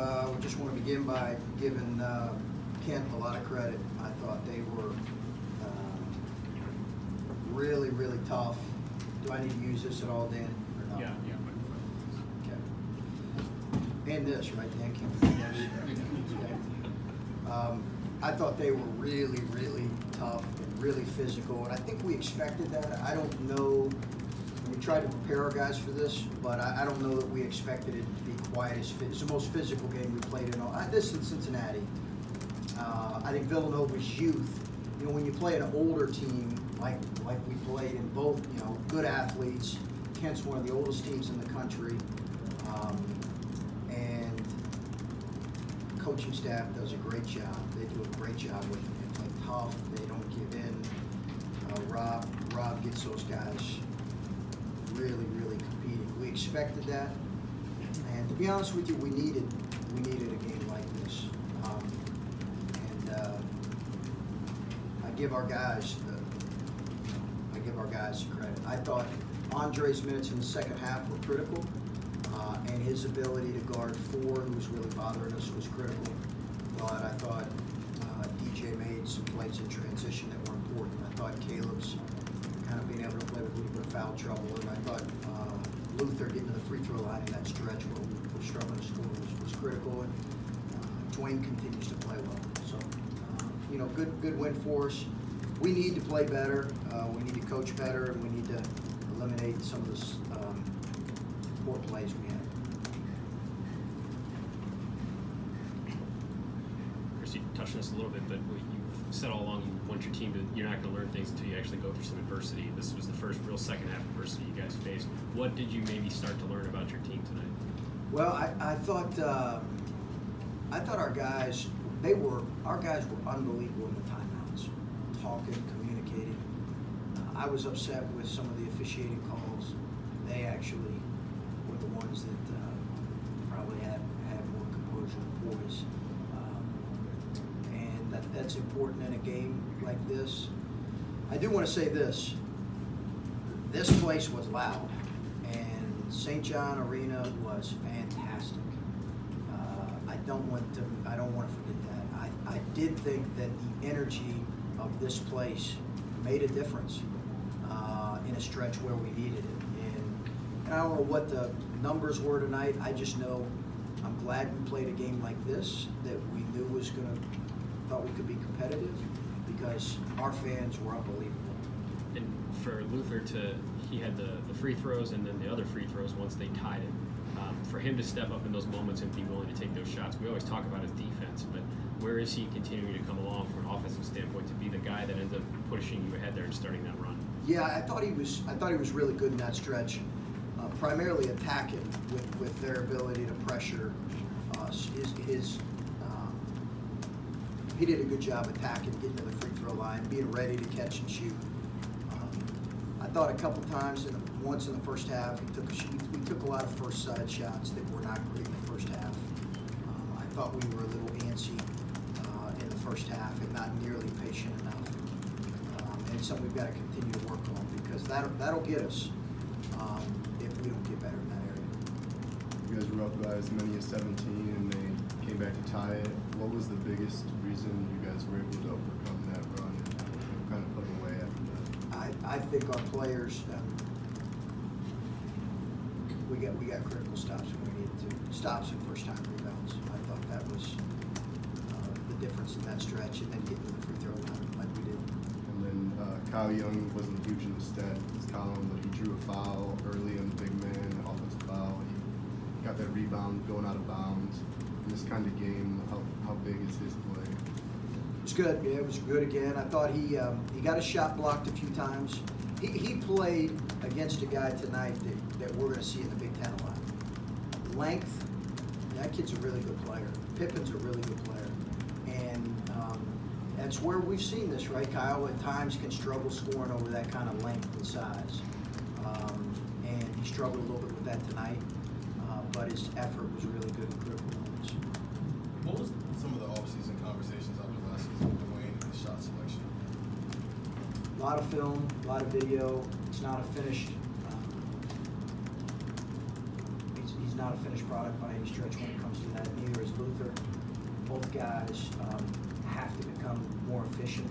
Uh, we just want to begin by giving uh, Kent a lot of credit. I thought they were uh, really, really tough. Do I need to use this at all, Dan? or not? Yeah, yeah. Okay. And this, right, Dan? Can't. Um, I thought they were really, really tough and really physical, and I think we expected that. I don't know, we tried to prepare our guys for this, but I, I don't know that we expected it to be quite as fit. It's the most physical game we played in all. Uh, this in Cincinnati. Uh, I think Villanova's youth. You know, when you play an older team like like we played in both, you know, good athletes. Kent's one of the oldest teams in the country, um, and coaching staff does a great job. They do a great job with them. They play tough. They don't give in. Uh, Rob Rob gets those guys really, really competing. We expected that, and to be honest with you, we needed we needed a game like this. Um, and uh, I give our guys the I give our guys credit. I thought Andre's minutes in the second half were critical, uh, and his ability to guard four, who was really bothering us, was critical. But I thought uh, DJ made some plays in transition that were important. I thought Kaleb's kind of being able to play with a little bit of foul trouble, and I thought uh, Luther getting to the free throw line in that stretch where we were struggling to score was, was critical. And uh, Duane continues to play well. So, uh, you know, good good win for us. We need to play better. Uh, we need to coach better, and we need to eliminate some of this um, poor plays we had. You touched on this a little bit, but you've said all along, you want your team to, you're not going to learn things until you actually go through some adversity. This was the first real second half adversity you guys faced. What did you maybe start to learn about your team tonight? Well, I, I thought um I thought our guys they were our guys were unbelievable in the timeouts, talking, communicating. Uh, I was upset with some of the officiating calls. They actually were the ones that uh, probably had had more composure and poise. That's important in a game like this. I do want to say this. This place was loud, and St. John Arena was fantastic. Uh, I don't want to. I don't want to forget that. I, I did think that the energy of this place made a difference uh, in a stretch where we needed it. And, and I don't know what the numbers were tonight. I just know I'm glad we played a game like this that we knew was going to thought we could be competitive because our fans were unbelievable. And for Luther to, he had the, the free throws and then the other free throws once they tied it. Um, for him to step up in those moments and be willing to take those shots, we always talk about his defense, but where is he continuing to come along from an offensive standpoint to be the guy that ends up pushing you ahead there and starting that run? Yeah, I thought he was. I thought he was really good in that stretch, uh, primarily attacking with, with their ability to pressure us. His, his he did a good job attacking, getting to the free throw line, being ready to catch and shoot. Um, I thought a couple times, in the, once in the first half, he took a, we took a lot of first side shots that were not great in the first half. Um, I thought we were a little antsy uh, in the first half and not nearly patient enough. Um, and something we've got to continue to work on because that'll, that'll get us um, if we don't get better in that area. You guys were up by as many as 17 and they came back to tie it. What was the biggest reason you guys were able to overcome that run and kind of put away after that? I, I think our players, um, we got we got critical stops when we needed to. Stops and first time rebounds. I thought that was uh, the difference in that stretch, and then getting to the free throw line like we did. And then uh, Kyle Young wasn't huge in the stats column, but he drew a foul early on the big man, offensive foul. He got that rebound going out of bounds. In this kind of game, how, how big is his play? Good. It was good again. I thought he um, he got a shot blocked a few times. He, he played against a guy tonight that, that we're going to see in the Big Ten a lot. Length. That kid's a really good player. Pippen's a really good player, and um, that's where we've seen this, right? Kyle at times can struggle scoring over that kind of length and size, um, and he struggled a little bit with that tonight. Uh, but his effort was really good in critical moments. What was some of the offseason conversations after season with Duane and his shot selection? A lot of film, a lot of video. It's not a finished. Um, he's, he's not a finished product by any stretch when it comes to that. Neither is Luther. Both guys um, have to become more efficient.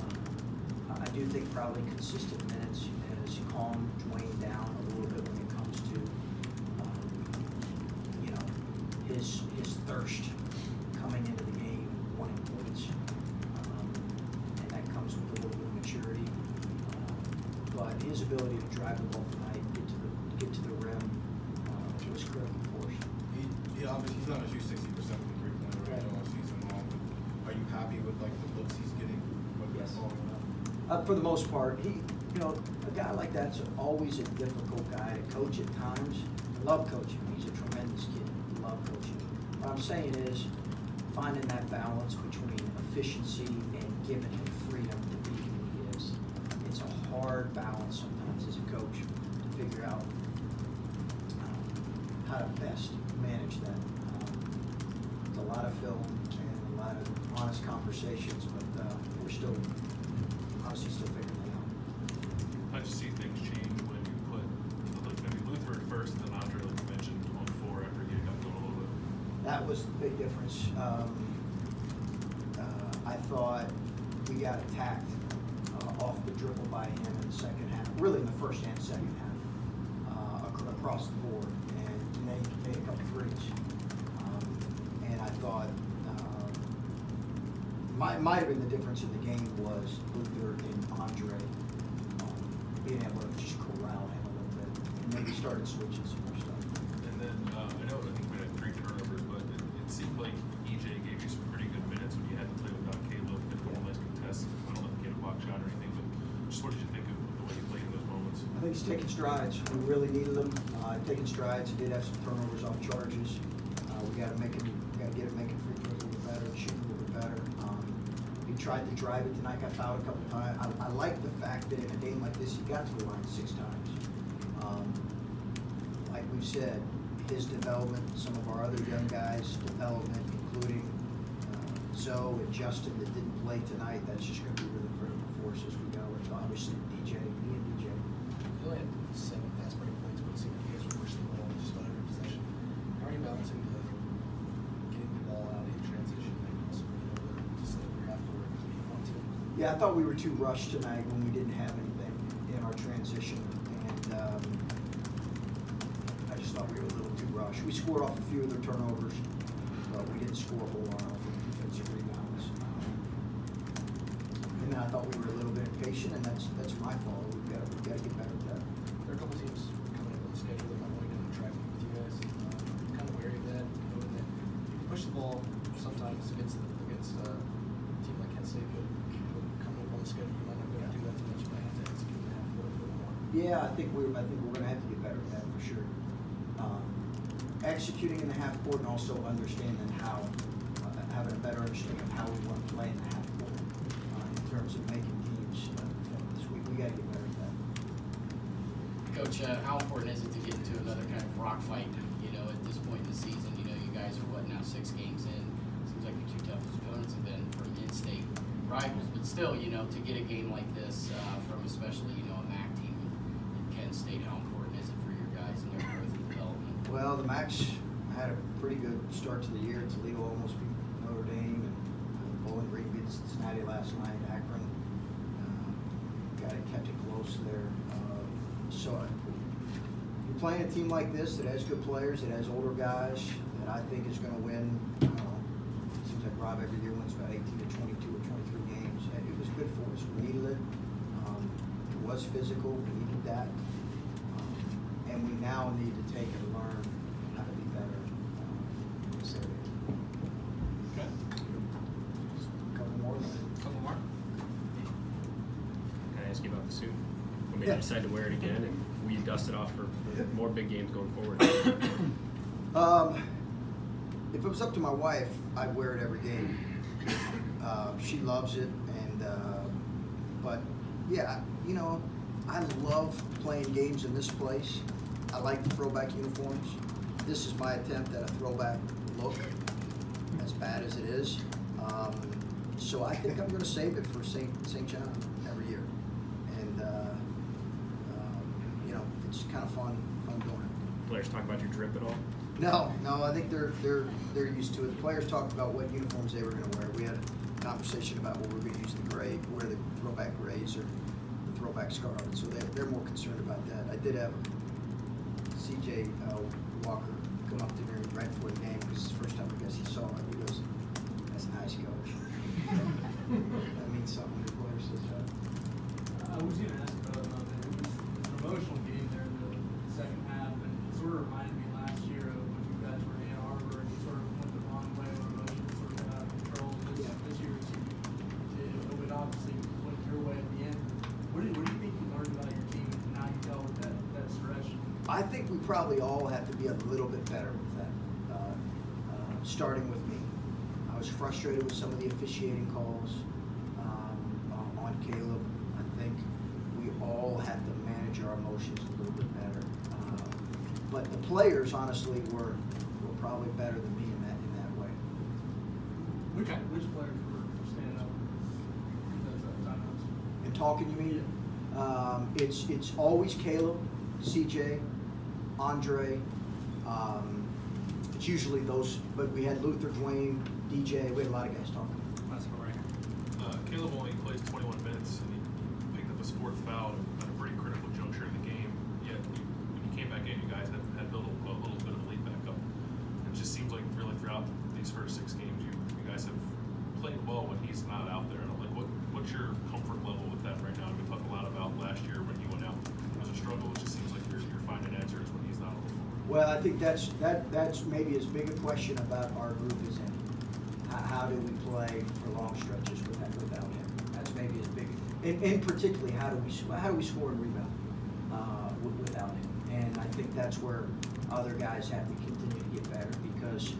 Um, I do think probably consistent minutes has calmed Duane down a little bit when it comes to, um, you know, his, his thirst coming into the game, wanting points. Um, And that comes with a little bit of maturity. Uh, But his ability to drive the ball tonight, get to the, get to the rim, uh, was critical for us. He, he obviously, he's not gonna shoot sixty percent from three pointer right now all season long, but are you happy with like the looks he's getting? What Yes. Uh, for the most part, he, you know, a guy like that's always a difficult guy to coach at times. I Love coaching. He's a tremendous kid. I Love coaching. What I'm saying is finding that balance between efficiency and giving him freedom to be who he is. It's a hard balance sometimes as a coach to figure out um, how to best manage that. Um, it's a lot of film and a lot of honest conversations, but uh, we're still honestly still figuring that out. I just see things change when you put, like, maybe Luther at first, and then Andre, like you mentioned, on four after he got going a little bit. That was the big difference. Um, uh, I thought we got attacked uh, off the dribble by him in the second half, really in the first and second half, uh, across the board, and made, made a couple threes. Um, and I thought, uh, might, might have been the difference in the game was Luther and Andre um, being able to just corral him a little bit, and maybe started switching some more stuff. And then, uh, I know, I think we had three turnovers, but it, it seemed like EJ gave you some pretty good minutes when you had to play without Kaleb, and a nice contests, I don't know if he had a block shot or anything, but just what did you think of the way he played in those He's taking strides. We really needed him. Uh, taking strides. He did have some turnovers off charges. Uh, we got to make him. Got to get him making free throws a little better, shooting a little bit better. Um, he tried to drive it tonight. Got fouled a couple times. I, I like the fact that in a game like this, he got to the line six times. Um, like we've said, his development, some of our other young guys' development, including uh, Zoe and Justin that didn't play tonight. That's just going to be really critical for us as we go. Obviously, DJ. Had seven fast break points, but it seemed like you guys were pushing the ball just about possession. How are you balancing the getting the ball out in transition and also being able to just let your half court if you want to? Yeah, I thought we were too rushed tonight when we didn't have anything in our transition, and um, I just thought we were a little too rushed. We scored off a few of their turnovers, but we didn't score a whole lot off of defensive rebounds. Um, And then I thought we were a little bit impatient, and that's, that's my fault. We've got, we've got to get better at that. Are a couple teams coming up on the schedule that might want to get on track with you guys. Um, kind of wary of that, knowing that you can push the ball sometimes against against uh, a team like Kent State, but coming up on the schedule, you might not be able to do that too much. You might have to execute court a little more. Yeah, I think we're, I think we're gonna have to get better at that for sure. Um, Executing in the half court and also understanding how, uh, having a better understanding of how we want to play in the half court, uh, in terms of making teams, uh, defend us. We, we gotta get better that. Coach, uh, how important is it to get into another kind of rock fight? You know, at this point in the season, you know, you guys are what now six games in. Seems like your two toughest opponents have been from in-state rivals, but still, you know, to get a game like this uh, from especially you know a MAC team in Kent State, how important is it for your guys and their growth and development? Well, the MAC's had a pretty good start to the year. Toledo almost beat Notre Dame, and uh, Bowling Green beat Cincinnati last night. Akron uh, got it, kept it close there. Uh, so uh, you're playing a team like this that has good players, that has older guys, that I think is going to win. I don't. Seems like Rob every year wins about 18 to 22 or 23 games. It was good for us. We needed it. Um, it was physical. We needed that. Um, and we now need to take and learn how to be better um, in this area. Okay. Just a couple more. Couple more. Can I ask you about the suit? When we Yeah. decide to wear it again, and we dust it off for more big games going forward? Um, if it was up to my wife, I'd wear it every game. Uh, she loves it, and uh, but yeah, you know, I love playing games in this place. I like the throwback uniforms. This is my attempt at a throwback look, as bad as it is. Um, so I think I'm going to save it for St. St. John every year, and uh, uh, you know, it's kind of fun, fun doing it. Players talk about your drip at all? No, no, I think they're, they're, they're used to it. The players talked about what uniforms they were gonna wear. We had a conversation about what we're gonna use the gray, wear the throwback grays or the throwback scarlet, so they're, they're more concerned about that. I did have CJ uh, Walker come up to me right before the game, because it's the first time I guess he saw it. He goes, that's a nice, coach. That means something to the players, says that. I was gonna ask about, um, it was an emotional game there in the second half, and it sort of reminded me last year of when you guys were in Ann Arbor and you sort of went the wrong way when emotions sort of got out of control. This, Yeah. this year, it's, it, it obviously went your way at the end. What do, you- what do you think you learned about your team and how you dealt with that, that stretch? I think we probably all have to be a little bit better with that, uh, uh, starting with me. I was frustrated with some of the officiating calls um, uh, on Kaleb. I think we all have to manage our emotions a little bit better. Uh, But the players, honestly, were, were probably better than me in that, in that way. Which, which players were standing up in talking, you mean? Um, it's, it's always Kaleb, CJ, Andre. Um, it's usually those, but we had Luther, Duane, DJ, we had a lot of guys talking. That's correct. Uh, Kaleb only plays 21 minutes, and he picked up his fourth foul at a pretty critical juncture in the game. Yet, when you came back in, you guys had, had built a, a little bit of a lead back up. It just seems like really throughout these first six games, you, you guys have played well when he's not out there. And like, what, what's your comfort level with that right now? We talked a lot about last year when Well, I think that's, that, that's maybe as big a question about our group as any. How, how do we play for long stretches without, without him? That's maybe as big, and, and particularly, how do we, how do we score and rebound, uh, without him? And I think that's where other guys have to continue to get better, because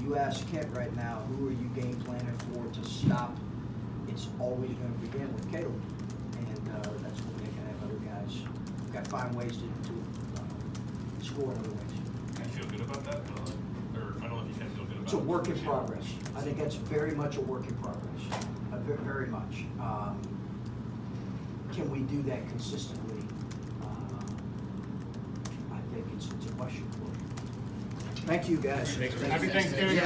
you ask Kent right now, who are you game planning for to stop? It's always gonna begin with Kaleb, and, uh, that's when we can have other guys, we've got to find ways to, to, score in other ways. Do you feel good about that? Uh, or I don't know if you can feel good about It's a it. work in progress. I think that's very much a work in progress, uh, ve- very much. Um, Can we do that consistently? Uh, I think it's, it's a question for you. Thank you, guys. Thanks, Thank Happy. Thanksgiving. Yeah.